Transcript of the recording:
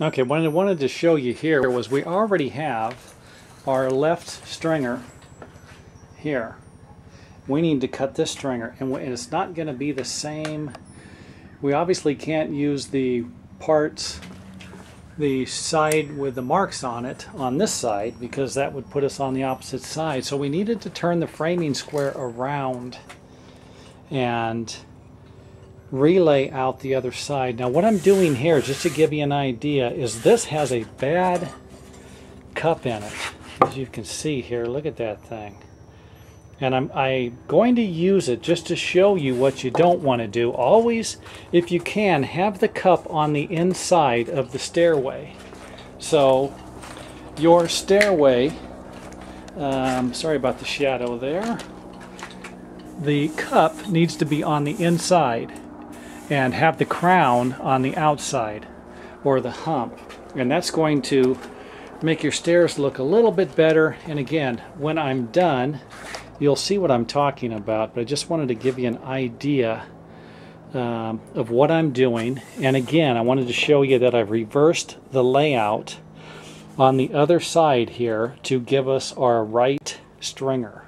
Okay, what I wanted to show you here was we already have our left stringer here. We need to cut this stringer and it's not going to be the same. We obviously can't use the parts, the side with the marks on it on this side because that would put us on the opposite side. So we needed to turn the framing square around and relay out the other side. Now what I'm doing here, just to give you an idea, is this has a bad cup in it. As you can see here, look at that thing. And I'm, I'm going to use it just to show you what you don't want to do. Always, if you can, have the cup on the inside of the stairway. So your stairway, um, sorry about the shadow there, the cup needs to be on the inside and have the crown on the outside or the hump. And that's going to make your stairs look a little bit better. And again when I'm done you'll see what I'm talking about but I just wanted to give you an idea um, of what I'm doing. And again I wanted to show you that I've reversed the layout on the other side here to give us our right stringer